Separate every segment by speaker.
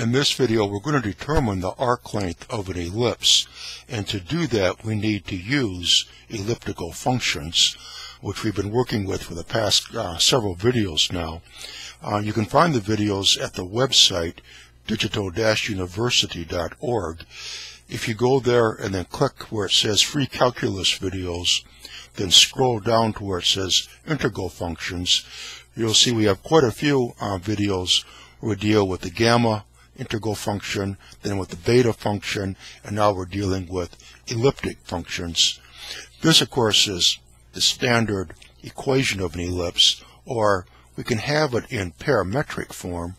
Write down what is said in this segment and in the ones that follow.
Speaker 1: In this video we're going to determine the arc length of an ellipse and to do that we need to use elliptical functions which we've been working with for the past uh, several videos now. Uh, you can find the videos at the website digital-university.org. If you go there and then click where it says free calculus videos, then scroll down to where it says integral functions, you'll see we have quite a few uh, videos where we deal with the gamma integral function, then with the beta function, and now we're dealing with elliptic functions. This, of course, is the standard equation of an ellipse, or we can have it in parametric form.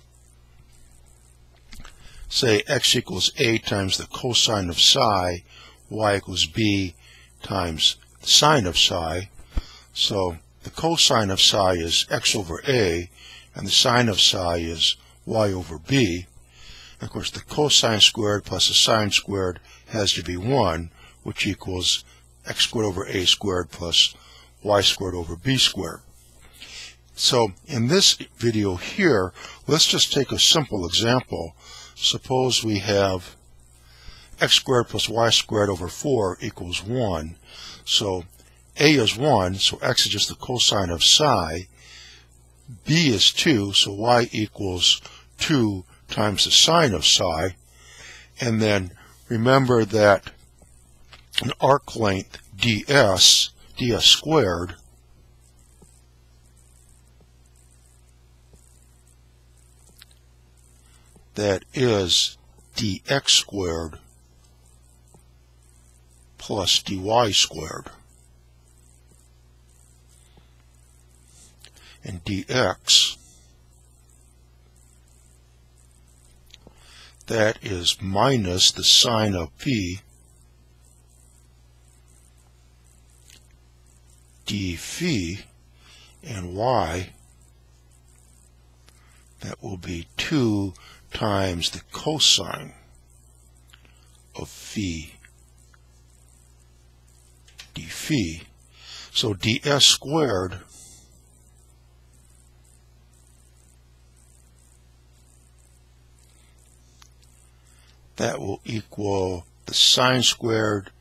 Speaker 1: Say x equals a times the cosine of psi, y equals b times the sine of psi. So the cosine of psi is x over a, and the sine of psi is y over b. Of course, the cosine squared plus the sine squared has to be 1, which equals x squared over a squared plus y squared over b squared. So in this video here, let's just take a simple example. Suppose we have x squared plus y squared over 4 equals 1. So a is 1, so x is just the cosine of psi. b is 2, so y equals 2 times the sine of psi. And then remember that an arc length ds, ds squared, that is dx squared plus dy squared. And dx that is minus the sine of p d phi and y that will be 2 times the cosine of phi d phi. So ds squared that will equal the sine squared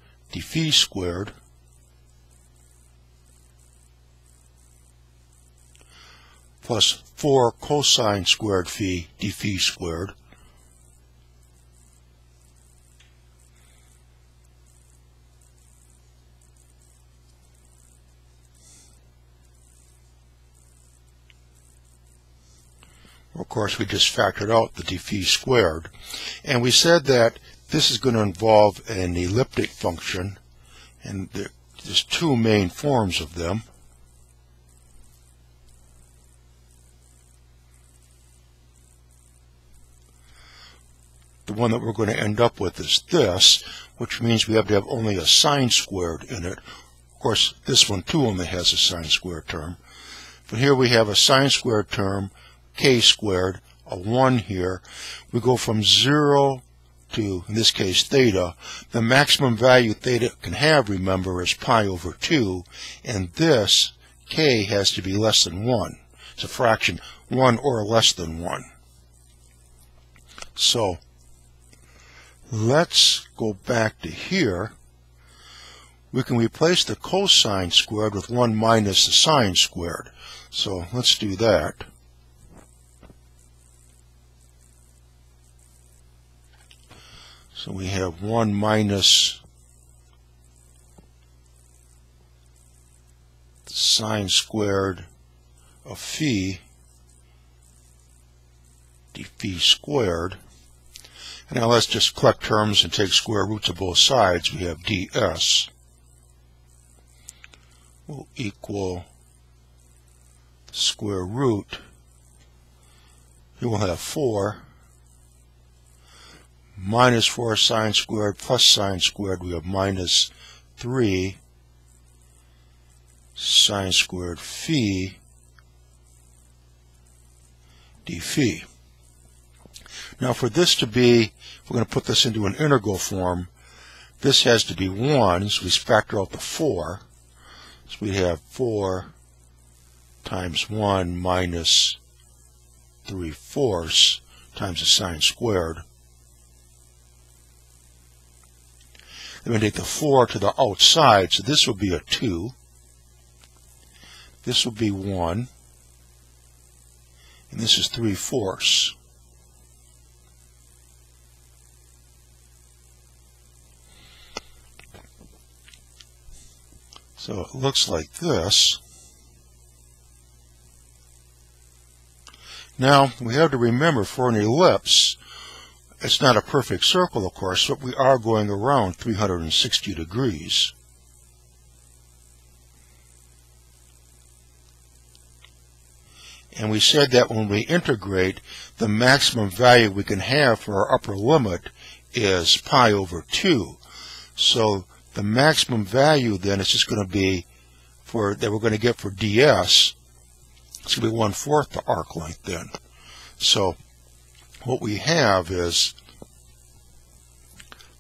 Speaker 1: phi squared plus 4 cosine squared phi d phi squared Of course, we just factored out the d phi squared. And we said that this is going to involve an elliptic function, and there's two main forms of them. The one that we're going to end up with is this, which means we have to have only a sine squared in it. Of course, this one too only has a sine squared term. But here we have a sine squared term k squared, a 1 here. We go from 0 to, in this case, theta. The maximum value theta can have, remember, is pi over 2, and this, k, has to be less than 1. It's a fraction, 1 or less than 1. So, let's go back to here. We can replace the cosine squared with 1 minus the sine squared. So, let's do that. So we have 1 minus sine squared of phi d phi squared. And now let's just collect terms and take square roots of both sides. We have ds will equal square root. You will have 4 minus 4 sine squared plus sine squared, we have minus 3 sine squared phi d phi. Now for this to be, we're going to put this into an integral form, this has to be 1, so we factor out the 4. So we have 4 times 1 minus 3 fourths times the sine squared. Then we take the 4 to the outside, so this will be a 2. This will be 1. And this is 3 fourths. So it looks like this. Now, we have to remember for an ellipse, it's not a perfect circle, of course, but we are going around 360 degrees. And we said that when we integrate, the maximum value we can have for our upper limit is pi over 2. So the maximum value then is just going to be for that we're going to get for ds. It's going to be one fourth the arc length then. So what we have is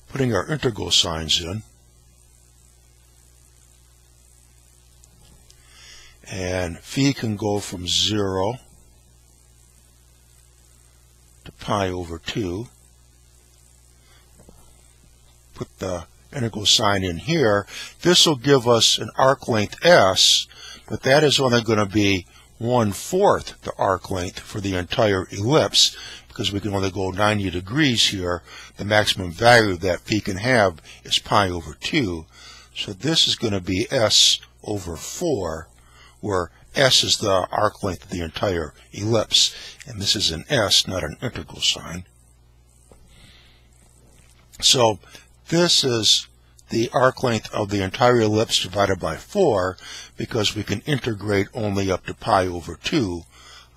Speaker 1: putting our integral signs in. And phi can go from 0 to pi over 2. Put the integral sign in here, this will give us an arc length S, but that is only going to be one-fourth the arc length for the entire ellipse, because we can only go 90 degrees here. The maximum value that phi can have is pi over 2. So this is going to be S over 4, where S is the arc length of the entire ellipse, and this is an S, not an integral sign. So this is the arc length of the entire ellipse divided by 4 because we can integrate only up to pi over 2,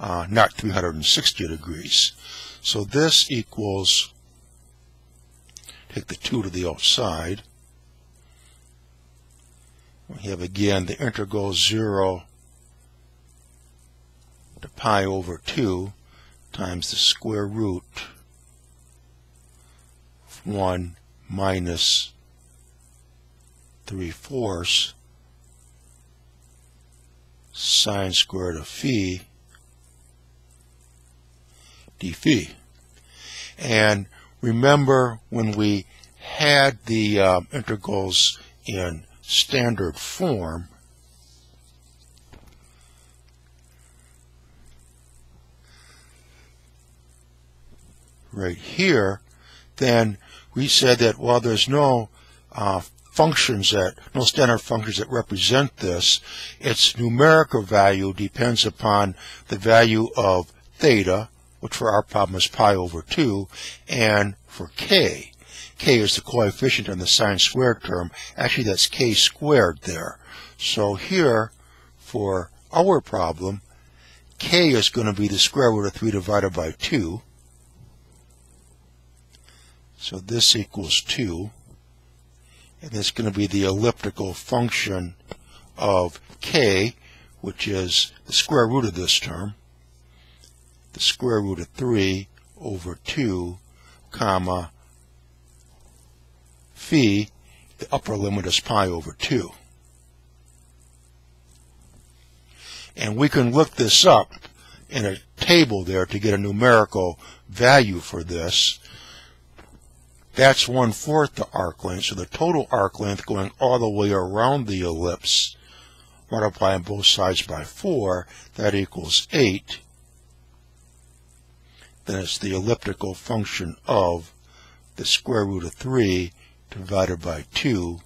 Speaker 1: uh, not 360 degrees. So this equals, take the 2 to the outside, we have again the integral 0 to pi over 2 times the square root of 1 minus 3 fourths sine squared of phi phi. And remember when we had the uh, integrals in standard form, right here, then we said that while there's no uh, functions that, no standard functions that represent this, its numerical value depends upon the value of theta, which for our problem is pi over 2, and for k. k is the coefficient on the sine squared term. Actually, that's k squared there. So here, for our problem, k is going to be the square root of 3 divided by 2. So this equals 2. And it's going to be the elliptical function of k, which is the square root of this term, the square root of 3 over 2, comma, phi, the upper limit is pi over 2. And we can look this up in a table there to get a numerical value for this. That's one-fourth the arc length, so the total arc length going all the way around the ellipse, multiplying both sides by 4, that equals 8. Then it's the elliptical function of the square root of 3 divided by 2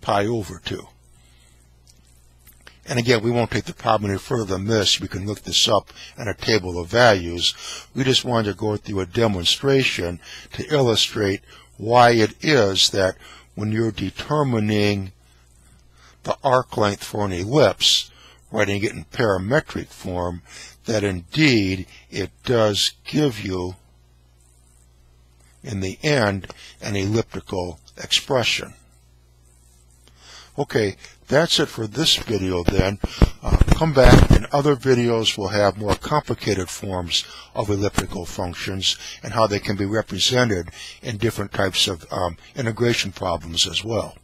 Speaker 1: pi over 2. And again, we won't take the problem any further than this. We can look this up in a table of values. We just wanted to go through a demonstration to illustrate why it is that when you're determining the arc length for an ellipse, writing it in parametric form, that indeed it does give you, in the end, an elliptical expression. Okay, that's it for this video then. Uh, come back in other videos we'll have more complicated forms of elliptical functions and how they can be represented in different types of um, integration problems as well.